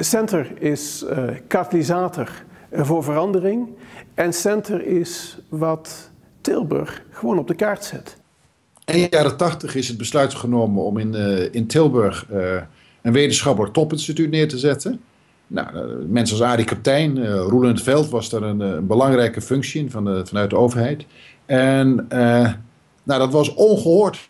Center is uh, katalysator voor verandering en Center is wat Tilburg gewoon op de kaart zet. In de jaren tachtig is het besluit genomen om in, uh, in Tilburg uh, een wetenschappelijk topinstituut neer te zetten. Nou, mensen als Arie Kaptein, uh, Roelend Veld was daar een, een, belangrijke functie in van de, vanuit de overheid. En nou, dat was ongehoord.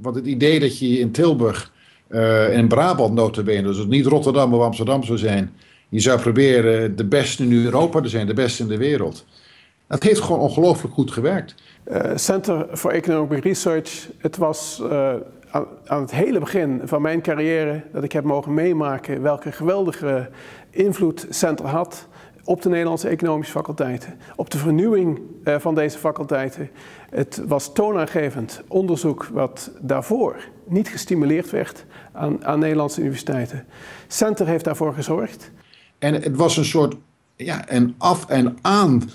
Want het idee dat je in Tilburg uh, in Brabant notabene, dus niet Rotterdam of Amsterdam zou zijn. Je zou proberen de beste in Europa te zijn, de beste in de wereld. Dat heeft gewoon ongelooflijk goed gewerkt. Uh, Center for Economic Research, het was uh, aan, aan, het hele begin van mijn carrière dat ik heb mogen meemaken welke geweldige invloed Center had op de Nederlandse economische faculteiten, op de vernieuwing uh, van deze faculteiten. Het was toonaangevend onderzoek wat daarvoor niet gestimuleerd werd aan, aan Nederlandse universiteiten. Center heeft daarvoor gezorgd. En het was een soort ja, een af en aan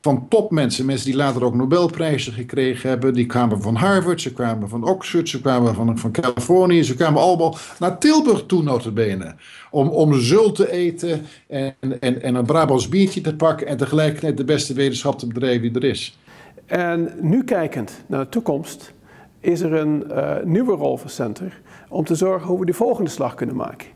van topmensen. Mensen die later ook Nobelprijzen gekregen hebben. Die kwamen van Harvard, ze kwamen van Oxford, ze kwamen van, Californië. Ze kwamen allemaal naar Tilburg toe notabene. Om, om zult te eten en, en, en een Brabants biertje te pakken. En tegelijkertijd de beste wetenschap te bedrijven die er is. En nu kijkend naar de toekomst is er een uh, nieuwe rol voor Center om te zorgen hoe we de volgende slag kunnen maken.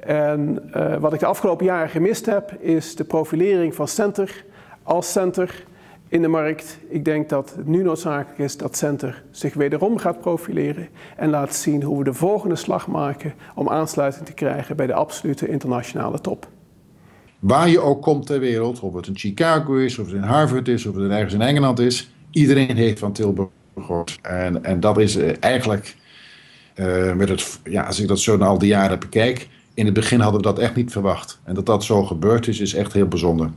En uh, wat ik de afgelopen jaren gemist heb, is de profilering van Center als Center in de markt. Ik denk dat het nu noodzakelijk is dat Center zich wederom gaat profileren en laat zien hoe we de volgende slag maken om aansluiting te krijgen bij de absolute internationale top. Waar je ook komt ter wereld, of het in Chicago is, of het in Harvard is, of het ergens in Engeland is, iedereen heeft van Tilburg gehoord. En, en dat is uh, eigenlijk, uh, met het, ja, als ik dat zo na al die jaren bekijk, in het begin hadden we dat echt niet verwacht. En dat dat zo gebeurd is, is echt heel bijzonder.